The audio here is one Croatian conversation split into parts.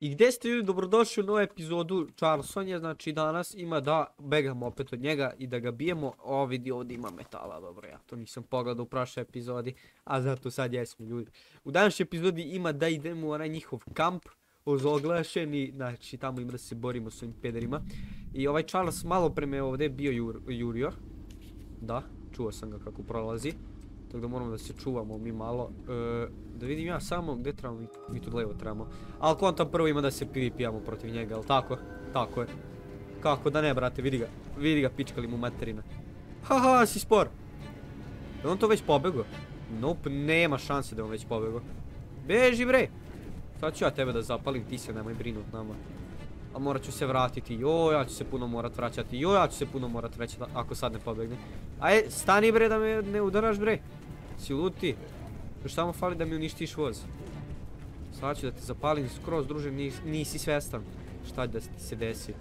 I gdje ste ljudi, dobrodošli u novu epizodu Charleston je, znači danas ima da begamo opet od njega i da ga bijemo. O, vidi ovdje ima metala, dobro, ja to nisam pogledao u prošloj epizodi, a zato sad jesmo ljudi. U današnjoj epizodi ima da idemo u onaj njihov kamp, ozoglašeni, znači tamo ima da se borimo s ovim pederima. I ovaj Charles malo pre me ovdje bio jurio, da, čuo sam ga kako prolazi. Tako da moramo da se čuvamo mi malo. E, da vidim ja samo gdje trebamo, mi, tu levo trebamo. Ali kontam prvo ima da se PvP-amo protiv njega, jel tako? Tako je. Kako da ne, brate, vidi ga. Vidi ga, pičkali mu materina. Haha, si spor. Je on to već pobego? Nope, nema šanse da on već pobego. Beži bre! Sad ću ja tebe da zapalim, ti se nemoj brinut nama. A morat ću se vratiti, joj, ja ću se puno morat vraćati, joj, ja ću se puno morat vraćati ako sad ne pobegne. Aj, stani bre da me ne udaraš bre. Si luti. Još samo fali da mi uništiš voz. Sad ću da te zapalim skroz druže, nisi svestan. Šta da se desi.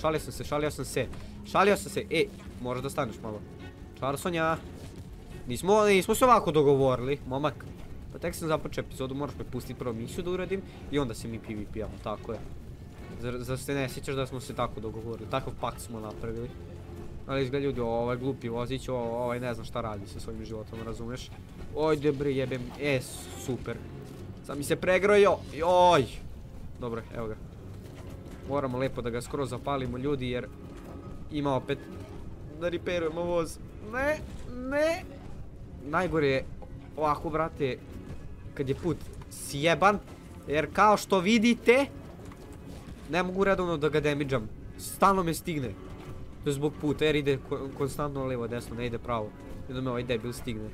Šalio sam se, šalio sam se. Šalio sam se, e, moraš da staneš malo. Čarsonja. Nismo, nismo se ovako dogovorili, momak. Pa tek sam započeo epizodu, moraš me pustiti prvo misiju da uradim i onda se mi PvP-amo, tako je. Zar, se ne sjećaš da smo se tako dogovorili, takav pakt smo napravili. Ali izgleda ljudi, ovaj glupi vozić, ovaj ne znam šta radi sa svojim životom, razumeš? Oj, bre, jebem, e, super. Sam mi se pregrojo, joj. Dobro, evo ga. Moramo lepo da ga skoro zapalimo ljudi jer ima opet da riperujemo voz. Ne, ne. Najgore je ovako, brate, kad je put sjeban. Jer kao što vidite, ne mogu redovno da ga demiđam. Stalno me stigne. To je zbog puta jer ide konstantno levo desno, ne ide pravo. I me ovaj debil stigne.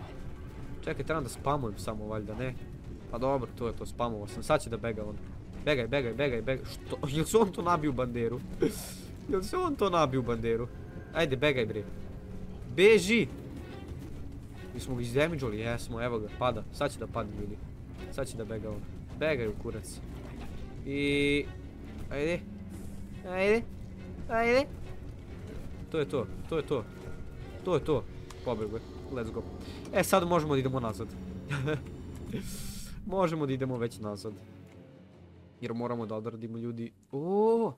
Čekaj, trebam da spamujem samo valjda, ne? Pa dobro, to je to, spamovao sam. Sad će da bega on. Begaj, begaj, begaj, begaj. Što? Jel se on to nabio banderu? Jel se on to nabio banderu? Ajde, begaj bre. Beži! Mi smo ga izdemiđali, jesmo, evo ga, pada. Sad će da padne ljudi. Sad će da bega on. Begaj u kurac. I... Ajde. Ajde. Ajde. To je to, to je to. To je to. Pobjegu Let's go. E, sad možemo da idemo nazad. možemo da idemo već nazad. Jer moramo da odradimo ljudi. O,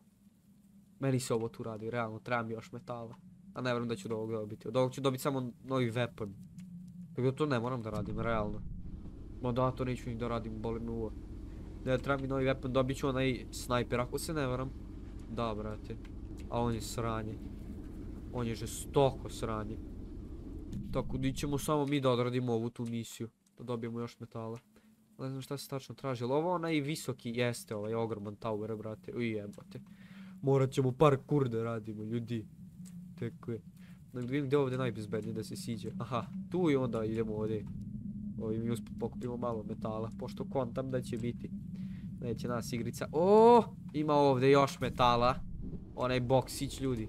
Meni se ovo tu radi, realno, treba mi još metala. A ne vjerujem da ću od ovog dobiti. Od ovog ću dobiti samo novi weapon. Tako da to ne moram da radim, realno. Ma da, to neću ni da radim, boli me uvo. Ne, treba mi novi weapon, dobit ću onaj snajper, ako se ne varam. Da, brate. A on je sranje. On je žestoko sranje. Tako da ćemo samo mi da odradimo ovu tu misiju. Da dobijemo još metala. Ne znam šta se tačno traži. Ovo onaj visoki jeste, ovaj ogroman tower, brate. Uj jebate. Morat ćemo parkour da radimo, ljudi. Tako je. Da vidim gdje je ovdje najbezbednije da se siđe. Aha, tu i onda idemo ovdje. Ovi mi usput pokupimo malo metala, pošto kontam da će biti. Neće nas igrica. O, ima ovdje još metala. Onaj boksić ljudi.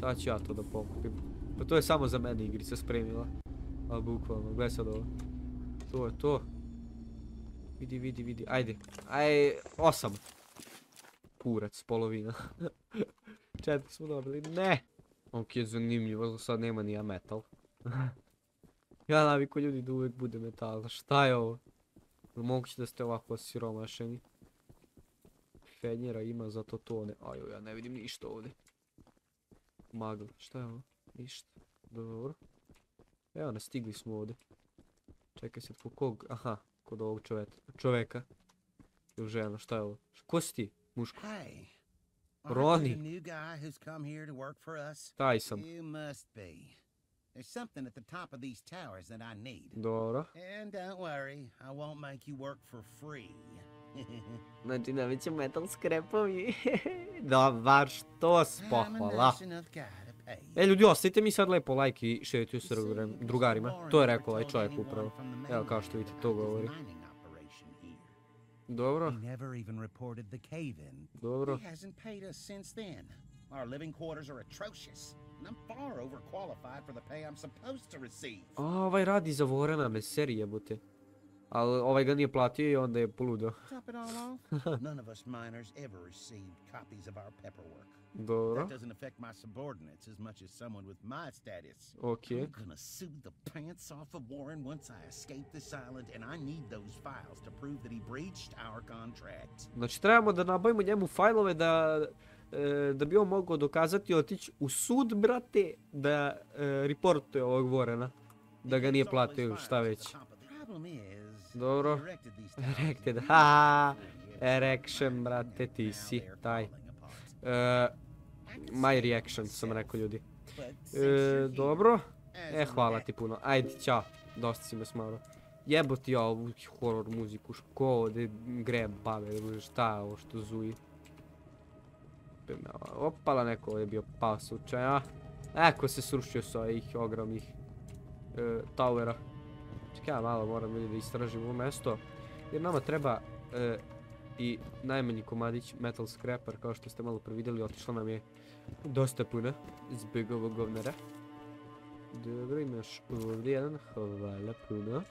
Sad ću ja to da pokupim. Pa to je samo za mene igrica spremila. Ali bukvalno, gledaj sad ovo. To je to. Vidi, vidi, vidi. Ajde. Aj, osam. Kurac, polovina. Četiri smo dobili. Ne! Ok, zanimljivo, sad nema ni ja metal. ja naviku ljudi da uvijek bude metal. Šta je ovo? Moguće da ste ovako siromašeni. Fenjera ima, zato to ne... Ajo, ja ne vidim ništa ovdje. Magla, šta je ovo? Ništa. Dobro. Evo, nastigli smo ovdje. Čekaj se, kod kog? Aha, kod ovog čoveka. Čoveka. Ili žena, šta je ovo? Ko si ti? Muško. Roni. Taj sam. There's something at the top of these towers that I need. Dobro. And don't worry, I won't make you work for free. Znači, neće metal skrepovi. Dobar, što s pohvala. E ljudi, ostavite mi sad lepo like i šerite s drugarima. To je rekao ovaj čovjek upravo. Evo kao što vidite, to govori. Dobro. Dobro. Our living quarters are atrocious, and I'm far overqualified for the pay I'm supposed to receive. ovaj radi za me serije, jebote. Ali ovaj ga nije platio i onda je poludo. None of us miners ever received copies of our paperwork. Dobro, That doesn't affect my subordinates as much as someone with my status. ok. I'm gonna sue the pants off of Warren once I escape this island, and I need those files to prove that he breached our contract. Znači trebamo da nabavimo njemu fajlove da, e, da bi on mogao dokazati otići u sud, brate, da e, reportuje ovog Vorena. Da ga nije platio šta već. Dobro. Erected, ha, erection, brate, ti si, taj. E, my reaction sam rekao ljudi. E, dobro. E, hvala ti puno. Ajde, ćao. Dosta si me smaro. Jebo ti ja ovu horror muziku, ško ovdje greb bave, šta je ovo što zuji. Opala neko je bio pao slučaja. Eko se srušio sa ovih ogromnih e, towera. Čekaj, ja malo moram ljudi da istražim ovo mesto. Jer nama treba e, i najmanji komadić metal scrapper, kao što ste malo previdjeli, otišlo nam je dosta puno zbog ovog govnara. Dobro, imaš ovdje jedan, hvala puno.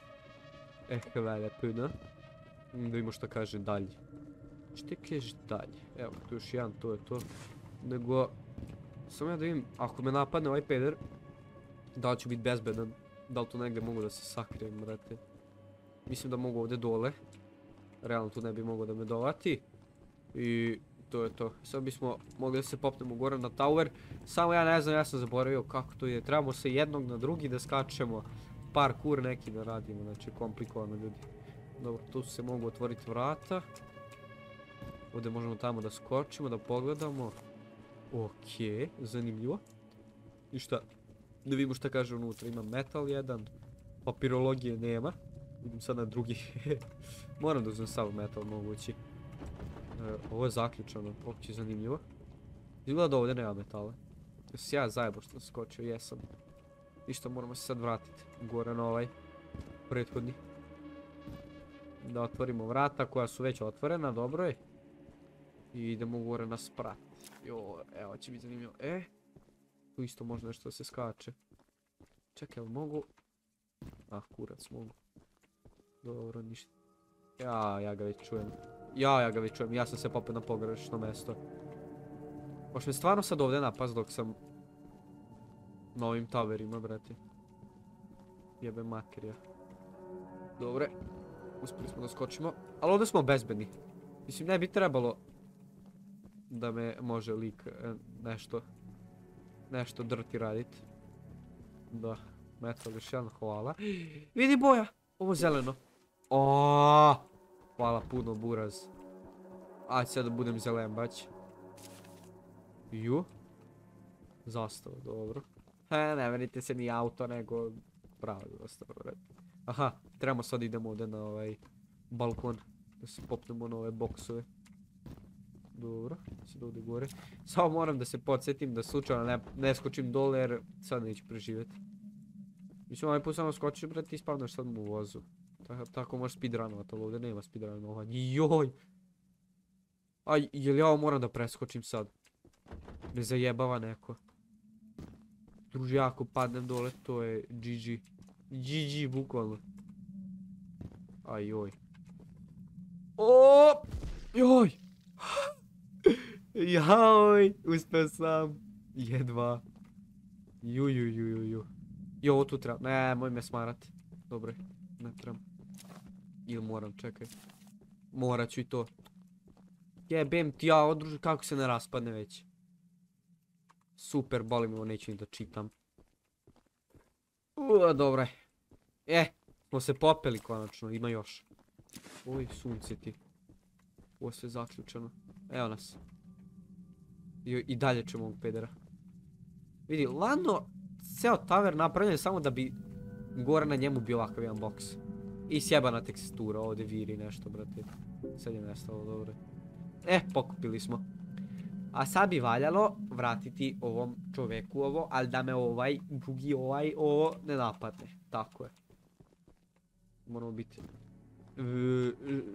E, hvala puno. Da vidimo što kaže dalje. Što ti kažeš dalje? Evo, tu još jedan, to je to. Nego, samo ja da vidim, ako me napadne ovaj peder, da ću biti bezbedan, da li tu negdje mogu da se sakrijem, brate. Mislim da mogu ovdje dole. Realno tu ne bi mogao da me dovati. I to je to. Sad bismo mogli da se popnemo gore na tower. Samo ja ne znam, ja sam zaboravio kako to ide. Trebamo se jednog na drugi da skačemo. Parkour neki da radimo, znači komplikovano ljudi. Dobro, tu se mogu otvoriti vrata. Ovdje možemo tamo da skočimo, da pogledamo. Ok, zanimljivo. I šta? Da vidimo šta kaže unutra. Ima metal jedan. Papirologije nema. Idem sad na drugi. Moram da uzmem sav metal mogući. E, ovo je zaključano, opće zanimljivo. Izgleda da ovdje nema metala. Jesi ja zajebo što sam skočio, jesam. Ništa, moramo se sad vratiti gore na ovaj prethodni. Da otvorimo vrata koja su već otvorena, dobro je. I idemo gore na sprat. Jo, evo će biti zanimljivo. E, tu isto može nešto se skače. Čekaj, jel mogu? Ah, kurac mogu. Dobro, ništa. Ja, ja ga već čujem. Ja, ja ga već čujem. Ja sam se popet na pogrešno mesto. Možeš me stvarno sad ovdje napast dok sam na ovim taverima, brate. Jebe materija. Dobre. Uspjeli smo da skočimo. Ali ovdje smo bezbedni. Mislim, ne bi trebalo da me može lik e, nešto nešto drti radit. Da, metal još jedan, hvala. Vidi boja, ovo zeleno. O, hvala puno buraz. Ajde sad da budem zelenbać. Ju. Zastava, dobro. E, ne verite se ni auto, nego prava zastava. Aha, trebamo sad idemo ovdje na ovaj balkon. Da se popnemo na ove boksove. Dobro, sad ovdje gore. Samo moram da se podsjetim da slučajno ne, ne skočim dole jer sad neću preživjeti. Mislim ovaj put samo skočiš brate i spadneš sad u vozu. Tako, tako možeš speedrunovat, ali ovdje nema speedrunovanja. Joj! Aj, jel ja ovo moram da preskočim sad? Me zajebava neko. Druži, ako padnem dole, to je GG. GG, bukvalno. Aj, joj. Joj! Joj, uspio sam. Jedva. Ju, ju, ju, ju, ju. Jo, ovo tu treba. Ne, moj me smarat. Dobro, ne trebam. Ili moram, čekaj. Morat ću i to. Jebem ti ja, odruži kako se ne raspadne već. Super, boli me, ovo neću ni da čitam. Uuu, dobro. E, smo se popeli konačno, ima još. Oj, sunce ti. Ovo sve zaključano. Evo nas. I, i dalje ćemo ovog pedera. Vidi, ladno, ceo taver napravljen samo da bi gore na njemu bio ovakav jedan boks. I sjebana tekstura, ovdje viri nešto, brate. Sad je nestalo, dobro. E, pokupili smo. A sad bi valjalo vratiti ovom čoveku ovo, ali da me ovaj, drugi ovaj, ovo ne napadne. Tako je. Moramo biti e,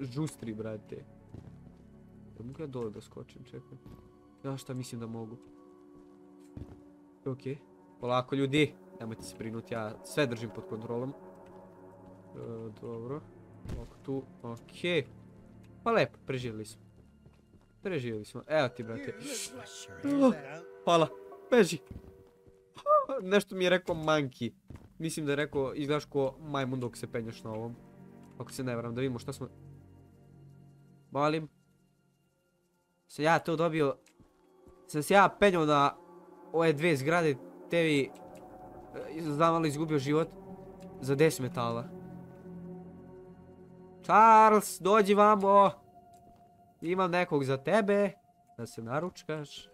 žustri, brate. Da mogu ja dole da skočim, čekaj. Ja šta mislim da mogu. Okej. Polako ljudi, nemojte se brinuti, ja sve držim pod kontrolom. E, dobro. Ovako tu, okej. Pa lepo, preživjeli smo. Preživjeli smo, evo ti brate. Oh, Hvala, beži. Nešto mi je rekao monkey. Mislim da je rekao, izgledaš ko majmun dok se penjaš na ovom. Ako se ne da vidimo šta smo... Molim. Ja to dobio... Sam se ja penjao na ove dve zgrade, tebi... e, Znam izgubio život. Za 10 metala. Charles, dođi vamo. Imam nekog za tebe. Da se naručkaš.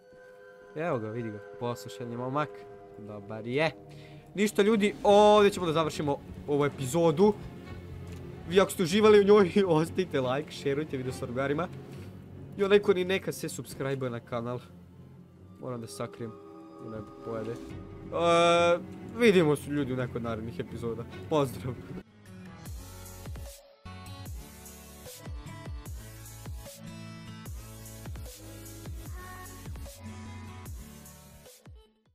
Evo ga, vidi ga. Poslušan je momak. Dobar je. Ništa ljudi, ovdje ćemo da završimo ovu epizodu. Vi ako ste uživali u njoj, ostavite like, šerujte video s drugarima. I onaj ko ni neka se subscribe na kanal. Moram da sakrijem. Da ne pojede. E, vidimo se ljudi u nekoj narednih epizoda. Pozdrav.